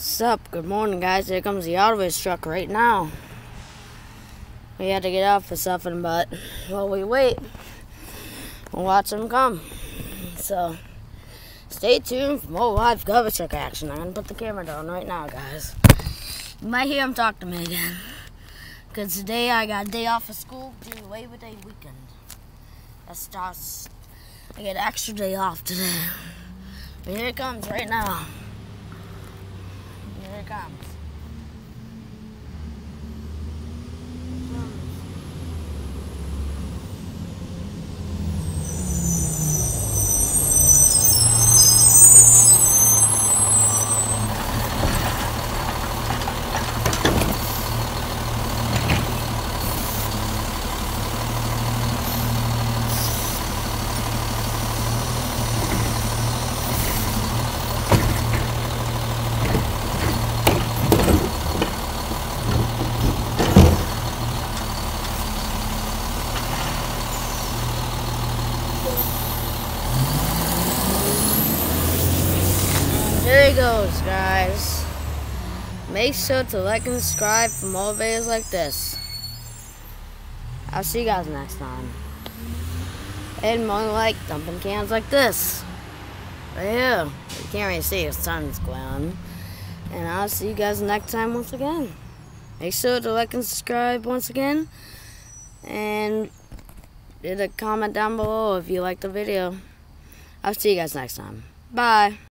Sup, good morning guys. Here comes the Autobase truck right now. We had to get off for something, but while we wait, we'll watch them come. So, stay tuned for more live garbage truck action. I'm gonna put the camera down right now, guys. You might hear him talk to me again. Because today I got a day off of school due to Labor Day weekend. That starts, I get an extra day off today. But here it comes right now. Comes. There goes, guys. Make sure to like and subscribe for more videos like this. I'll see you guys next time. And more like dumping cans like this. Right here. You can't really see, the sun's glowing. And I'll see you guys next time once again. Make sure to like and subscribe once again. And leave a comment down below if you like the video. I'll see you guys next time. Bye.